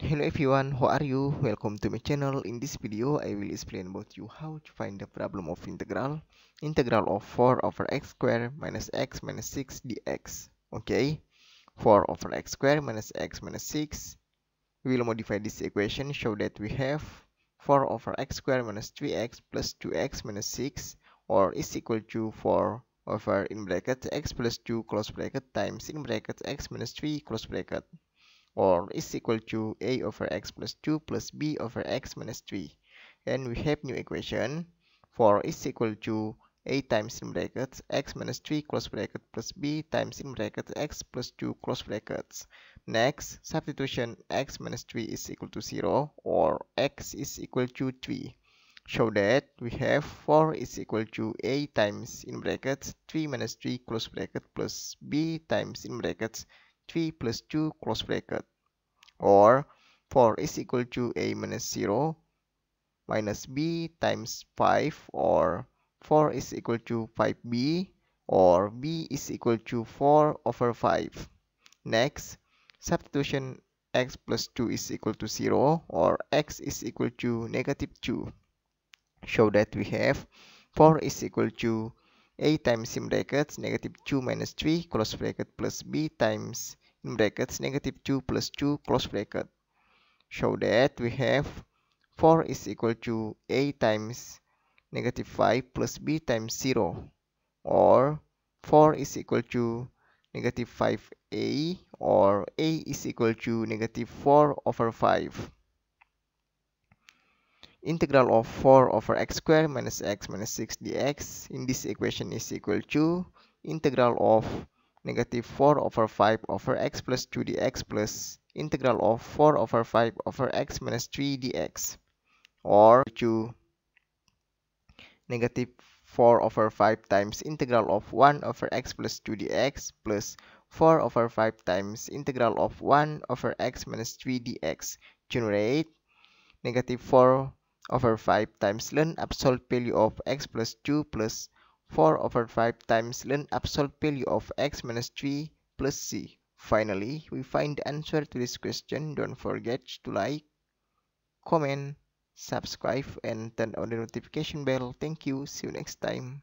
Hello everyone, how are you? Welcome to my channel. In this video, I will explain about you how to find the problem of integral. Integral of 4 over x squared minus x minus 6 dx. Okay, 4 over x squared minus x minus 6. We will modify this equation so that we have 4 over x squared minus 3x plus 2x minus 6 or is equal to 4 over in bracket x plus 2 close bracket times in bracket x minus 3 close bracket or is equal to a over x plus 2 plus b over x minus 3 and we have new equation. For is equal to a times in brackets x minus 3 close bracket plus b times in brackets x plus 2 close brackets. Next substitution x minus 3 is equal to 0 or x is equal to 3 show that we have 4 is equal to a times in brackets 3 minus 3 close bracket plus b times in brackets 3 plus 2 close bracket. Or 4 is equal to a minus 0 minus b times 5 or 4 is equal to 5b or b is equal to 4 over 5. Next, substitution x plus 2 is equal to 0 or x is equal to negative 2 show that we have 4 is equal to a times in brackets negative 2 minus 3 close bracket plus b times in brackets negative 2 plus 2 close bracket. Show that we have 4 is equal to a times negative 5 plus b times 0 or 4 is equal to negative 5a or a is equal to negative 4 over 5 integral of 4 over x squared minus x minus 6 dx in this equation is equal to integral of negative 4 over 5 over x plus 2 dx plus integral of 4 over 5 over x minus 3 dx or to negative 4 over 5 times integral of 1 over x plus 2 dx plus 4 over 5 times integral of 1 over x minus 3 dx. Generate negative 4 over 5 times ln absolute value of x plus 2 plus 4 over 5 times ln absolute value of x minus 3 plus c. Finally, we find the answer to this question. Don't forget to like, comment, subscribe, and turn on the notification bell. Thank you. See you next time.